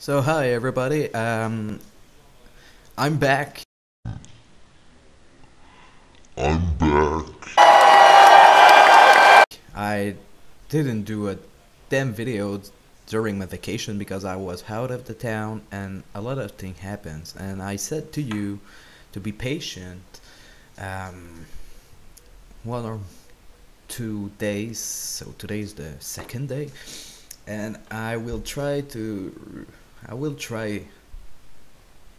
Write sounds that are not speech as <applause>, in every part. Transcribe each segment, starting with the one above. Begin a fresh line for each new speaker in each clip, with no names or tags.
So hi everybody, um, I'm back.
I'm back.
I didn't do a damn video during my vacation because I was out of the town and a lot of thing happens and I said to you to be patient um, one or two days so today is the second day and I will try to I will try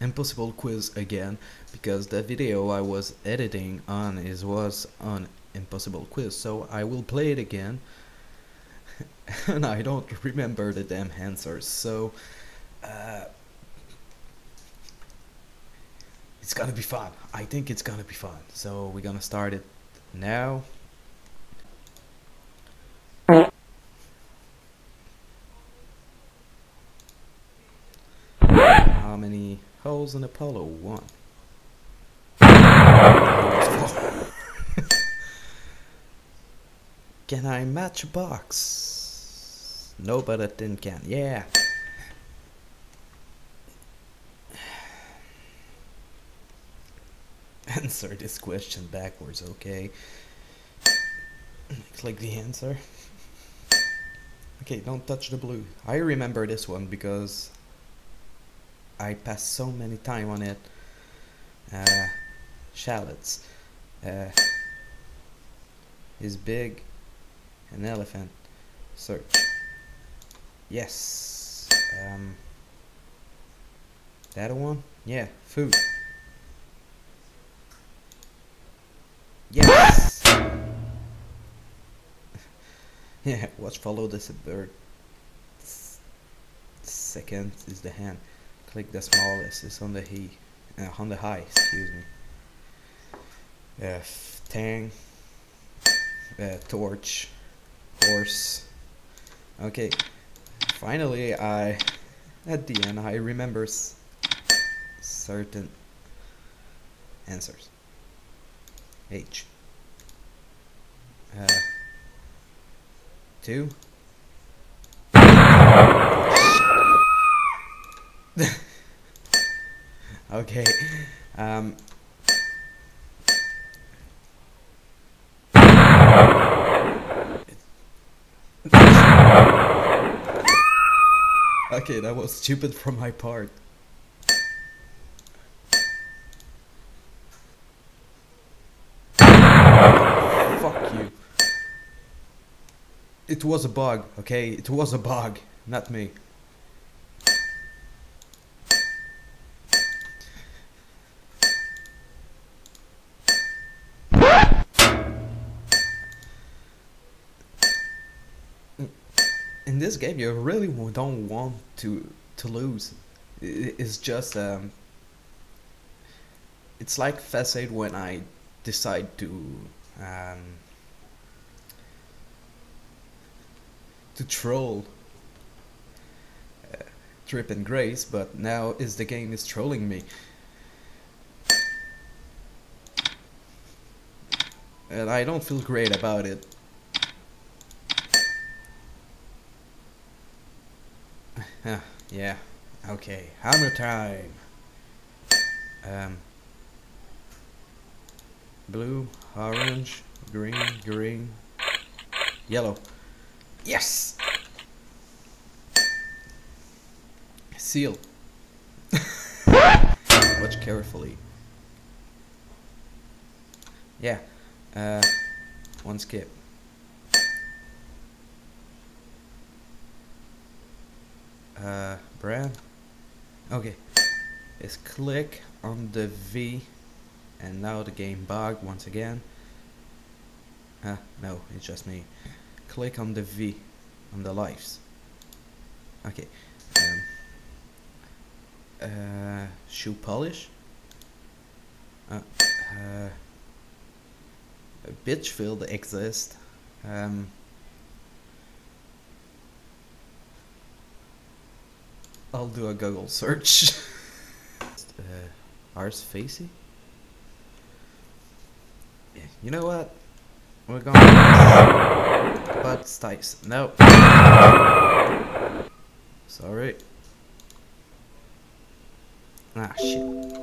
impossible quiz again because the video I was editing on is was on impossible quiz so I will play it again. <laughs> And I don't remember the damn answers so uh, it's gonna be fun. I think it's gonna be fun. So we're gonna start it now many holes in a polo one <laughs> Can I match a box? No, but I didn't can. Yeah. <sighs> Answer this question backwards, okay? <clears throat> Click the answer. <laughs> Okay, don't touch the blue. I remember this one because I pass so many time on it. Uh, shallots. Uh, is big an elephant. Search. Yes. Um, that one? Yeah. Food. Yes. <laughs> yeah. Watch. Follow this bird. Second is the hand. Click the smallest. It's on the he. Uh, on the high. Excuse me. F- tang. Uh, torch horse. Okay, finally I, at the end, I remember certain answers. H. Uh, two. <laughs> okay, um, <laughs> Okay, that was stupid from my part. Fuck you. It was a bug, okay? It was a bug, not me. This game you really don't want to to lose. It's just um it's like facade when i decide to um to troll uh, trip and grace but now is the game is trolling me. And i don't feel great about it Ah, yeah. Okay. Hammer time. Um. Blue, orange, green, green, yellow. Yes. Seal. <laughs> Watch carefully. Yeah. Uh. One skip. Uh, brand. Okay, is click on the V, and now the game bug once again. Ah, no, it's just me. Click on the V, on the lives. Okay. Um, uh, shoe polish. Uh, uh, Bitchfield exists. Um, I'll do a Google search. uh, Ars Facey? Yeah, you know what? We're going <coughs> to. But Stice. No. Sorry. Ah, shit.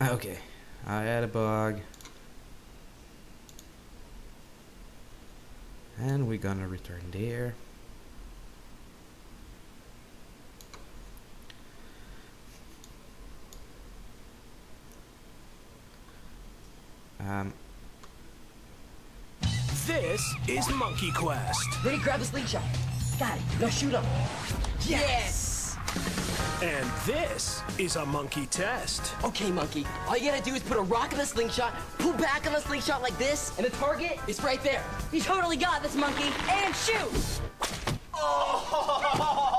Okay, I had a bug. And we're gonna return there. Um,
This is Monkey Quest.
Ready, grab the slingshot. Got it. Now shoot him. Yes!
And this is a monkey test.
Okay, monkey. All you gotta do is put a rock in the slingshot, pull back on the slingshot like this, and the target is right there.
You totally got this, monkey. And shoot! Oh!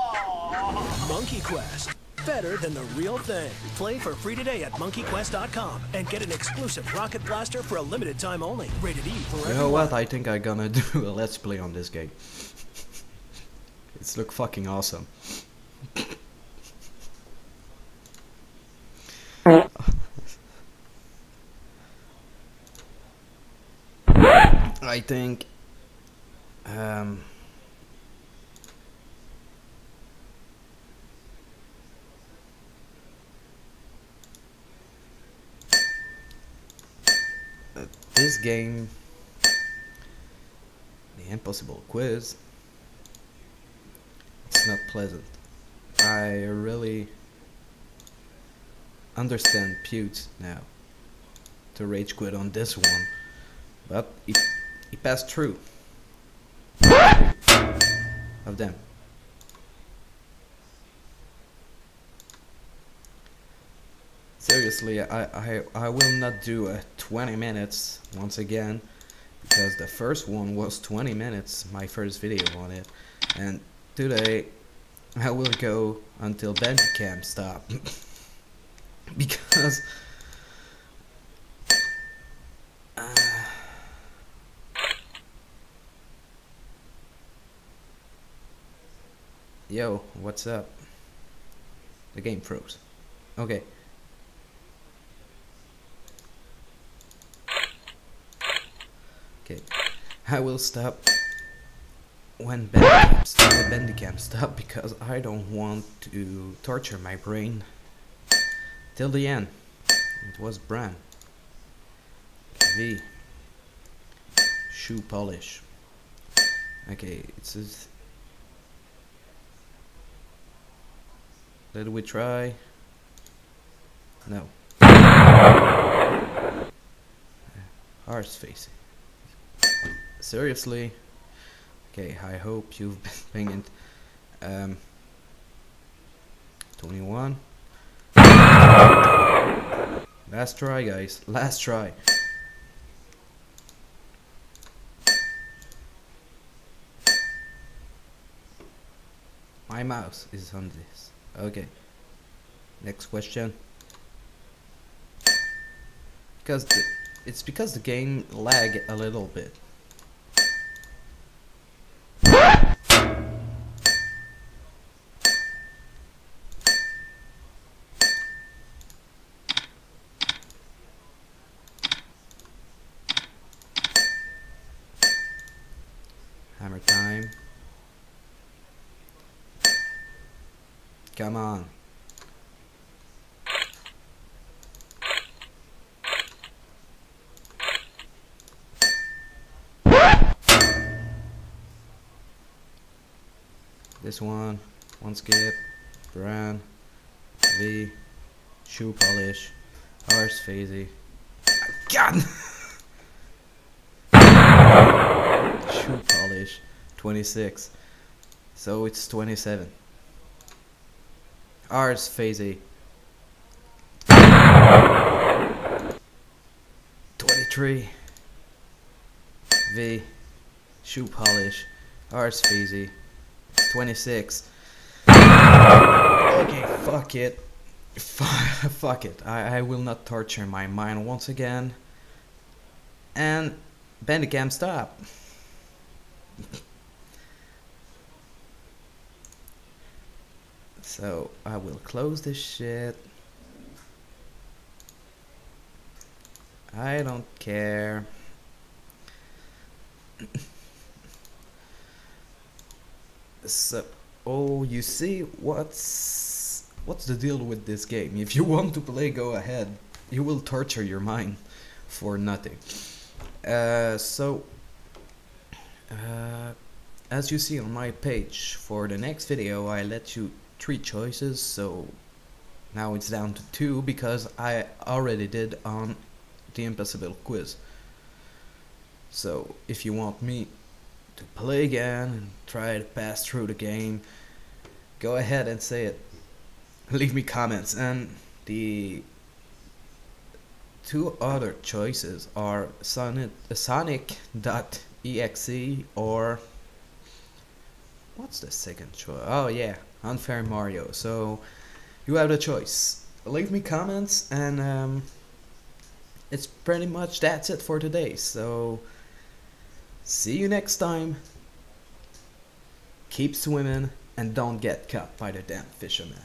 Monkey Quest. Better than the real thing. Play for free today at monkeyquest.com and get an exclusive rocket blaster for a limited time only. Rated E for
you know what? I think I'm gonna <laughs> do a let's play on this game. <laughs> it's look fucking awesome. <laughs> I think um this game the impossible quiz it's not pleasant. I really understand Pewds now to rage quit on this one but he, he passed through. Of them seriously I, I i will not do a 20 minutes once again because the first one was 20 minutes my first video on it. And today i will go until bandicam stop. <coughs> Because uh, yo what's up? The game froze. Okay Okay, I will stop when Bandicam stop, the Bandicam stop because I don't want to torture my brain till the end. It was Bran. V. Shoe polish. Okay, it says. Did we try? No. Horse facing. Seriously? Okay, I hope you've <laughs> been paying it. Um, 21. Last try, guys. Last try. My mouse is on this. Okay. Next question. Because the, it's because the game lag a little bit. Hammer time. Come on. This one, one skip, brand, V, shoe polish, horse phasey. God! <laughs> shoe polish, 26. So it's 27. Ars phasey. 23. V, shoe polish, Ars phasey. 26. Okay, fuck it. Fu- <laughs> fuck it. I, I will not torture my mind once again. And Bandicam stop. So I will close this shit. I don't care. <coughs> So, Oh, you see, what's what's the deal with this game? If you want to play, go ahead. You will torture your mind for nothing. Uh, so, uh, as you see on my page, for the next video, I let you three choices. So now it's down to two because I already did on the Impossible quiz. So if you want me to play again and try to pass through the game, go ahead and say it. Leave me comments and the two other choices are Sonic uh, Sonic.exe or what's the second choice? Oh yeah, Unfair Mario. So you have the choice. Leave me comments and um, it's pretty much that's it for today. So see you next time. Keep swimming and don't get caught by the damn fisherman.